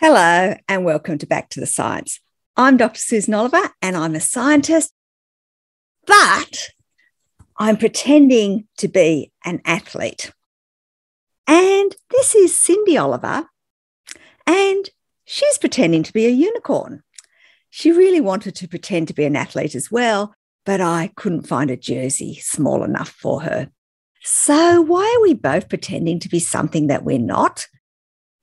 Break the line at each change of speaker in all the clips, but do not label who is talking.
Hello, and welcome to Back to the Science. I'm Dr. Susan Oliver, and I'm a scientist, but I'm pretending to be an athlete. And this is Cindy Oliver, and she's pretending to be a unicorn. She really wanted to pretend to be an athlete as well, but I couldn't find a jersey small enough for her. So, why are we both pretending to be something that we're not?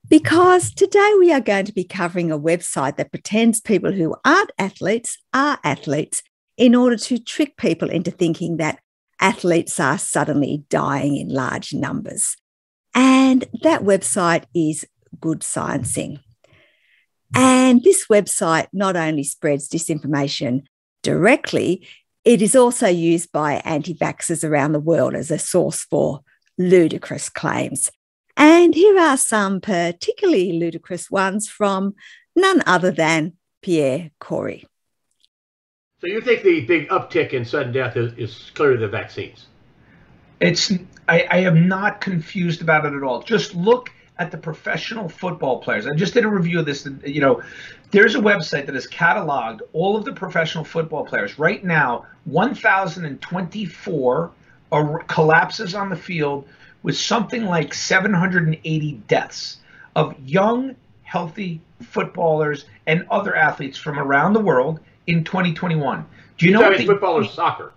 Because today we are going to be covering a website that pretends people who aren't athletes are athletes in order to trick people into thinking that athletes are suddenly dying in large numbers. And that website is Good Sciencing. And this website not only spreads disinformation directly, it is also used by anti vaxxers around the world as a source for ludicrous claims and here are some particularly ludicrous ones from none other than Pierre Kory.
So you think the big uptick in sudden death is, is clearly the vaccines?
It's I, I am not confused about it at all. Just look at the professional football players. I just did a review of this. You know, there's a website that has cataloged all of the professional football players. Right now, 1,024 collapses on the field with something like 780 deaths of young, healthy footballers and other athletes from around the world in 2021.
Do you know what the, football or soccer?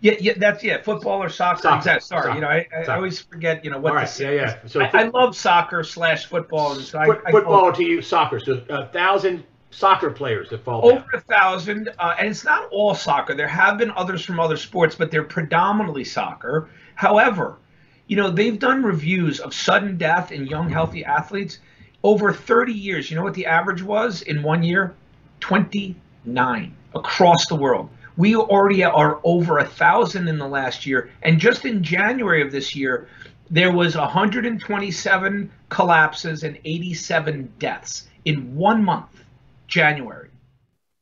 Yeah, yeah, that's yeah, football or soccer. soccer. Exactly. Sorry, soccer. you know, I, I always forget, you know, what
right. Yeah, yeah.
So I, I, love soccer slash football. And so
foot, I, football to you, soccer. So a thousand soccer players that fall
over
down.
a thousand, uh, and it's not all soccer. There have been others from other sports, but they're predominantly soccer. However, you know, they've done reviews of sudden death in young, healthy athletes over 30 years. You know what the average was in one year? 29 across the world. We already are over a thousand in the last year. And just in January of this year, there was 127 collapses and 87 deaths in one month, January.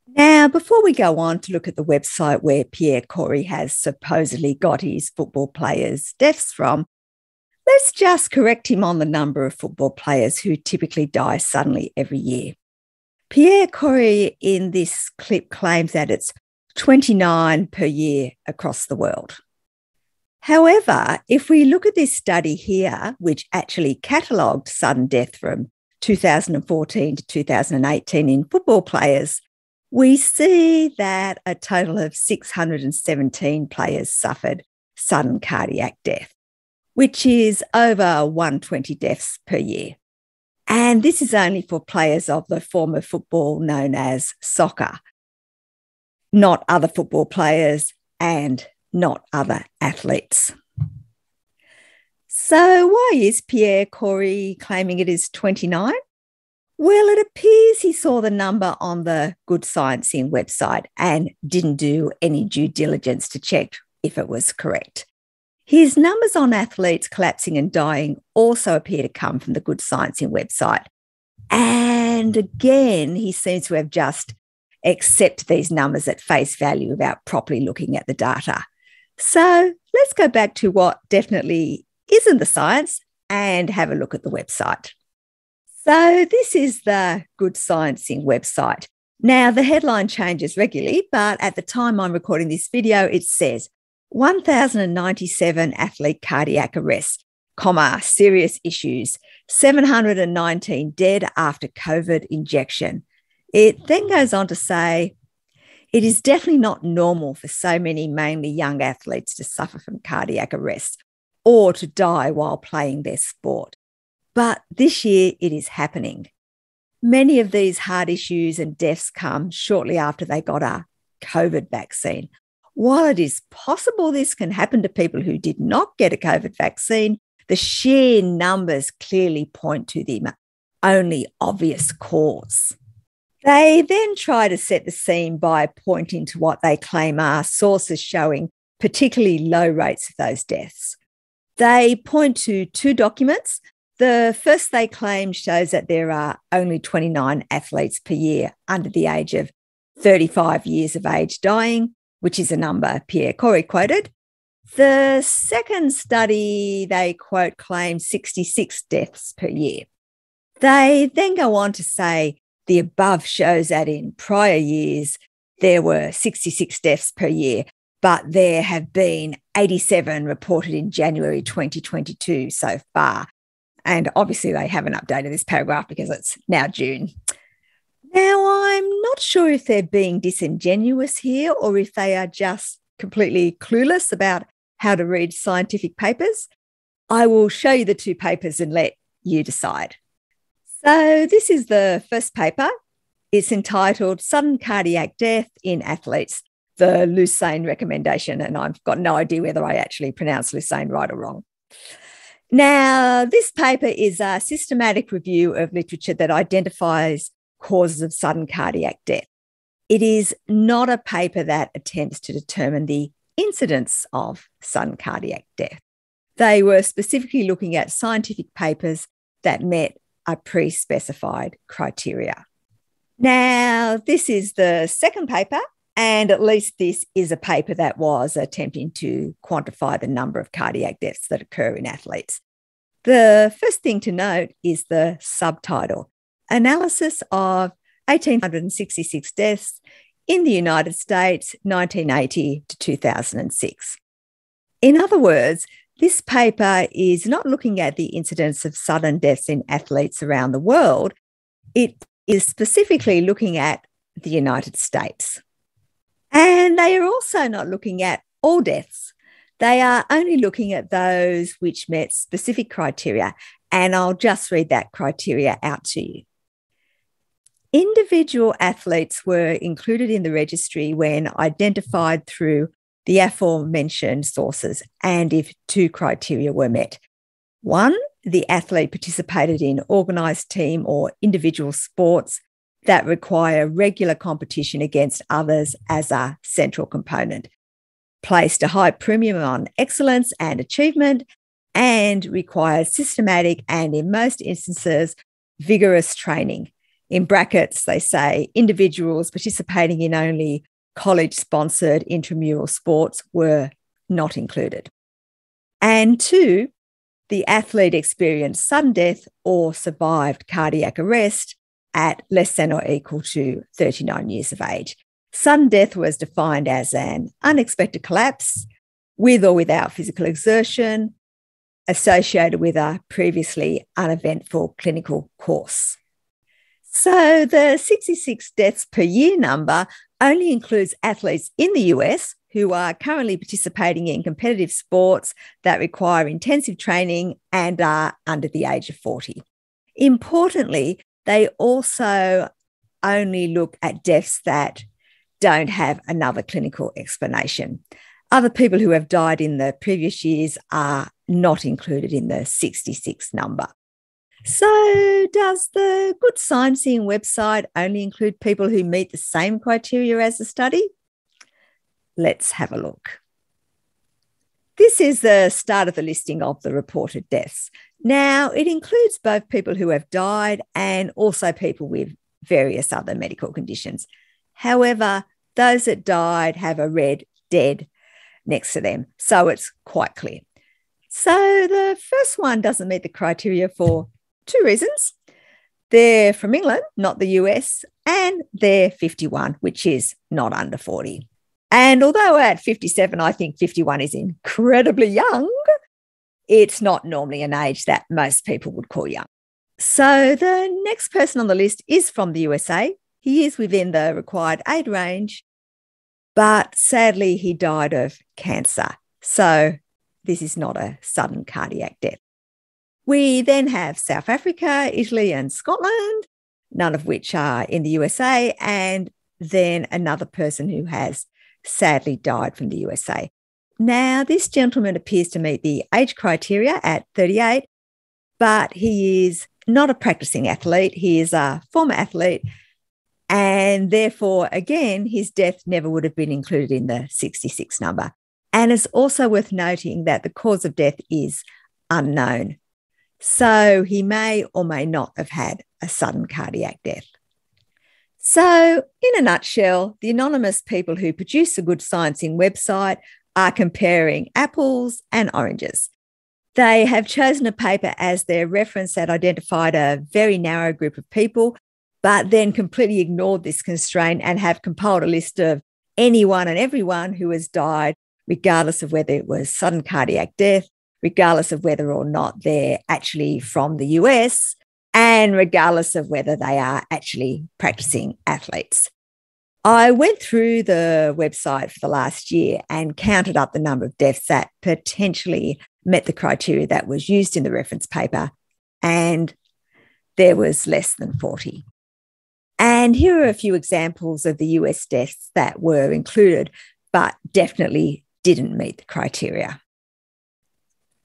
Now, before we go on to look at the website where Pierre Kory has supposedly got his football players' deaths from, Let's just correct him on the number of football players who typically die suddenly every year. Pierre Kory in this clip claims that it's 29 per year across the world. However, if we look at this study here, which actually catalogued sudden death from 2014 to 2018 in football players, we see that a total of 617 players suffered sudden cardiac death which is over 120 deaths per year. And this is only for players of the form of football known as soccer, not other football players and not other athletes. So, why is Pierre Kory claiming it is 29? Well, it appears he saw the number on the Good Sciencing website and didn't do any due diligence to check if it was correct. His numbers on athletes collapsing and dying also appear to come from the Good Sciencing website. And again, he seems to have just accepted these numbers at face value without properly looking at the data. So let's go back to what definitely isn't the science and have a look at the website. So, this is the Good Sciencing website. Now, the headline changes regularly, but at the time I'm recording this video, it says 1,097 athlete cardiac arrests, comma, serious issues, 719 dead after COVID injection. It then goes on to say, it is definitely not normal for so many mainly young athletes to suffer from cardiac arrest or to die while playing their sport. But this year it is happening. Many of these heart issues and deaths come shortly after they got a COVID vaccine while it is possible this can happen to people who did not get a COVID vaccine, the sheer numbers clearly point to the only obvious cause. They then try to set the scene by pointing to what they claim are sources showing particularly low rates of those deaths. They point to two documents. The first they claim shows that there are only 29 athletes per year under the age of 35 years of age dying, which is a number Pierre Kory quoted. The second study, they quote, claimed 66 deaths per year. They then go on to say the above shows that in prior years, there were 66 deaths per year, but there have been 87 reported in January 2022 so far. And obviously, they haven't updated this paragraph because it's now June. Now, I'm not sure if they're being disingenuous here or if they are just completely clueless about how to read scientific papers. I will show you the two papers and let you decide. So, this is the first paper. It's entitled Sudden Cardiac Death in Athletes, the Lausanne recommendation. And I've got no idea whether I actually pronounce Lausanne right or wrong. Now, this paper is a systematic review of literature that identifies causes of sudden cardiac death. It is not a paper that attempts to determine the incidence of sudden cardiac death. They were specifically looking at scientific papers that met a pre specified criteria. Now, this is the second paper, and at least this is a paper that was attempting to quantify the number of cardiac deaths that occur in athletes. The first thing to note is the subtitle Analysis of 1,866 deaths in the United States, 1980 to 2006. In other words, this paper is not looking at the incidence of sudden deaths in athletes around the world. It is specifically looking at the United States. And they are also not looking at all deaths. They are only looking at those which met specific criteria. And I'll just read that criteria out to you. Individual athletes were included in the registry when identified through the aforementioned sources and if two criteria were met. One, the athlete participated in organised team or individual sports that require regular competition against others as a central component, placed a high premium on excellence and achievement, and required systematic and, in most instances, vigorous training in brackets, they say individuals participating in only college sponsored intramural sports were not included. And two, the athlete experienced sudden death or survived cardiac arrest at less than or equal to 39 years of age. Sudden death was defined as an unexpected collapse with or without physical exertion associated with a previously uneventful clinical course. So the 66 deaths per year number only includes athletes in the US who are currently participating in competitive sports that require intensive training and are under the age of 40. Importantly, they also only look at deaths that don't have another clinical explanation. Other people who have died in the previous years are not included in the 66 number. So, does the Good Sciencing website only include people who meet the same criteria as the study? Let's have a look. This is the start of the listing of the reported deaths. Now, it includes both people who have died and also people with various other medical conditions. However, those that died have a red dead next to them, so it's quite clear. So the first one doesn't meet the criteria for Two reasons. They're from England, not the US, and they're 51, which is not under 40. And although at 57, I think 51 is incredibly young, it's not normally an age that most people would call young. So the next person on the list is from the USA. He is within the required age range, but sadly, he died of cancer. So this is not a sudden cardiac death. We then have South Africa, Italy, and Scotland, none of which are in the USA, and then another person who has sadly died from the USA. Now, this gentleman appears to meet the age criteria at 38, but he is not a practicing athlete. He is a former athlete. And therefore, again, his death never would have been included in the 66 number. And it's also worth noting that the cause of death is unknown. So he may or may not have had a sudden cardiac death. So, in a nutshell, the anonymous people who produce the Good Sciencing website are comparing apples and oranges. They have chosen a paper as their reference that identified a very narrow group of people, but then completely ignored this constraint and have compiled a list of anyone and everyone who has died, regardless of whether it was sudden cardiac death, regardless of whether or not they're actually from the US, and regardless of whether they are actually practicing athletes. I went through the website for the last year and counted up the number of deaths that potentially met the criteria that was used in the reference paper, and there was less than 40. And here are a few examples of the US deaths that were included, but definitely didn't meet the criteria.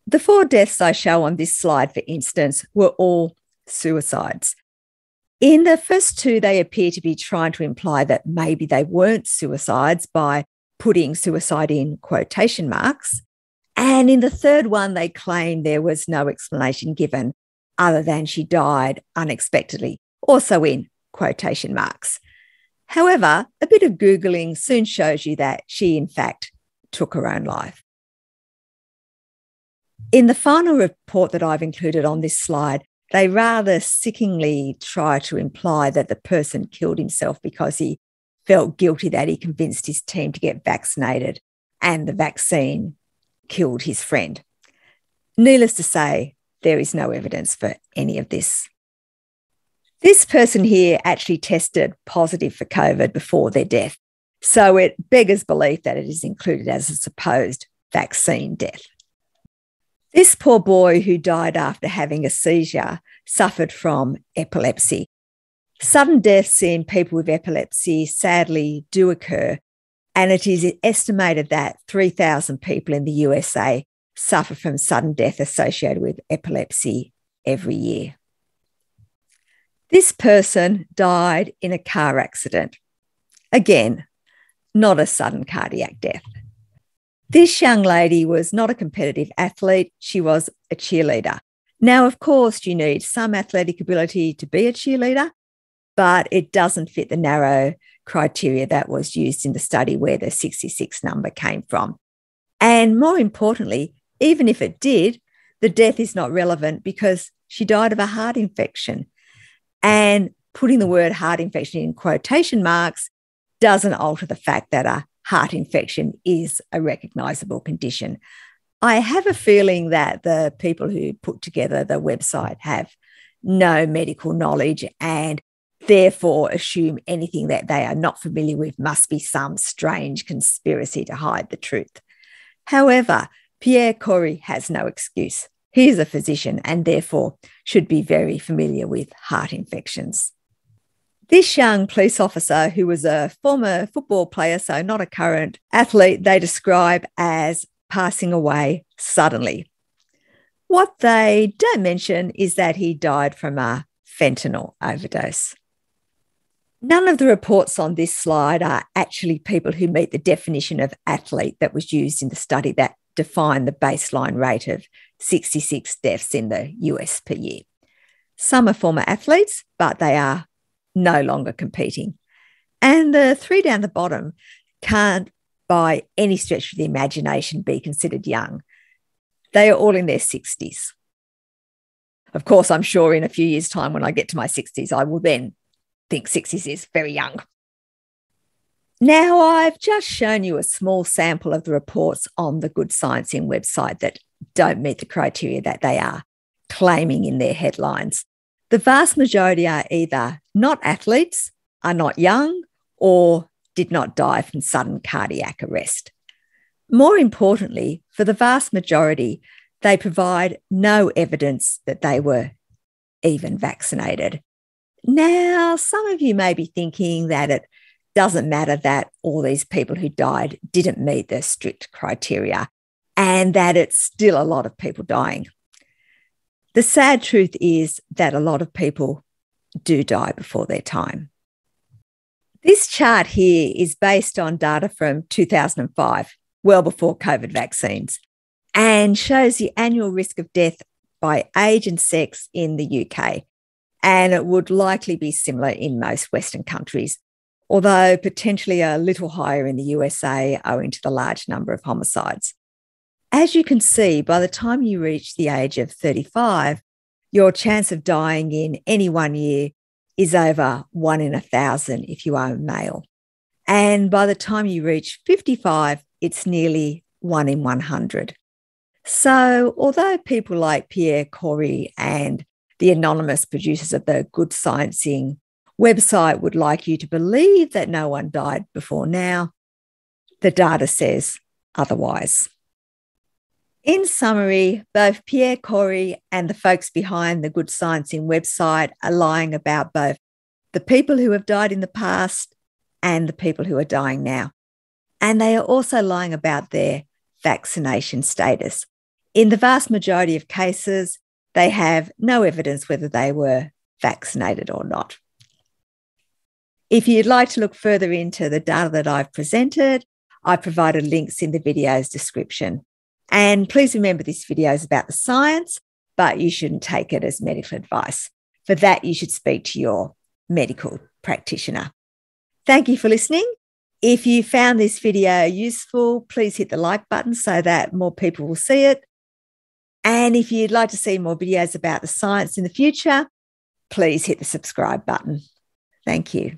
The four deaths I show on this slide, for instance, were all suicides. In the first two, they appear to be trying to imply that maybe they weren't suicides by putting suicide in quotation marks. And in the third one, they claim there was no explanation given other than she died unexpectedly, also in quotation marks. However, a bit of Googling soon shows you that she, in fact, took her own life. In the final report that I've included on this slide, they rather sickeningly try to imply that the person killed himself because he felt guilty that he convinced his team to get vaccinated and the vaccine killed his friend. Needless to say, there is no evidence for any of this. This person here actually tested positive for COVID before their death. So it beggars belief that it is included as a supposed vaccine death. This poor boy who died after having a seizure suffered from epilepsy. Sudden deaths in people with epilepsy sadly do occur, and it is estimated that 3,000 people in the USA suffer from sudden death associated with epilepsy every year. This person died in a car accident. Again, not a sudden cardiac death. This young lady was not a competitive athlete, she was a cheerleader. Now, of course, you need some athletic ability to be a cheerleader, but it doesn't fit the narrow criteria that was used in the study where the 66 number came from. And more importantly, even if it did, the death is not relevant because she died of a heart infection. And putting the word heart infection in quotation marks doesn't alter the fact that a heart infection is a recognizable condition. I have a feeling that the people who put together the website have no medical knowledge and therefore assume anything that they are not familiar with must be some strange conspiracy to hide the truth. However, Pierre Kory has no excuse. He is a physician and therefore should be very familiar with heart infections. This young police officer, who was a former football player, so not a current athlete, they describe as passing away suddenly. What they don't mention is that he died from a fentanyl overdose. None of the reports on this slide are actually people who meet the definition of athlete that was used in the study that defined the baseline rate of 66 deaths in the US per year. Some are former athletes, but they are no longer competing. And the three down the bottom can't, by any stretch of the imagination, be considered young. They are all in their 60s. Of course, I'm sure in a few years' time, when I get to my 60s, I will then think 60s is very young. Now, I've just shown you a small sample of the reports on the Good Sciencing website that don't meet the criteria that they are claiming in their headlines. The vast majority are either not athletes, are not young, or did not die from sudden cardiac arrest. More importantly, for the vast majority, they provide no evidence that they were even vaccinated. Now, some of you may be thinking that it doesn't matter that all these people who died didn't meet the strict criteria and that it's still a lot of people dying. The sad truth is that a lot of people do die before their time. This chart here is based on data from 2005, well before COVID vaccines, and shows the annual risk of death by age and sex in the UK. And it would likely be similar in most Western countries, although potentially a little higher in the USA owing to the large number of homicides. As you can see, by the time you reach the age of 35, your chance of dying in any one year is over one in a thousand if you are a male. And by the time you reach 55, it's nearly one in 100. So, although people like Pierre Kory and the anonymous producers of the Good Sciencing website would like you to believe that no one died before now, the data says otherwise. In summary, both Pierre Kory and the folks behind the Good Sciencing website are lying about both the people who have died in the past and the people who are dying now. And they are also lying about their vaccination status. In the vast majority of cases, they have no evidence whether they were vaccinated or not. If you'd like to look further into the data that I've presented, I provided links in the video's description. And please remember this video is about the science, but you shouldn't take it as medical advice. For that, you should speak to your medical practitioner. Thank you for listening. If you found this video useful, please hit the like button so that more people will see it. And if you'd like to see more videos about the science in the future, please hit the subscribe button. Thank you.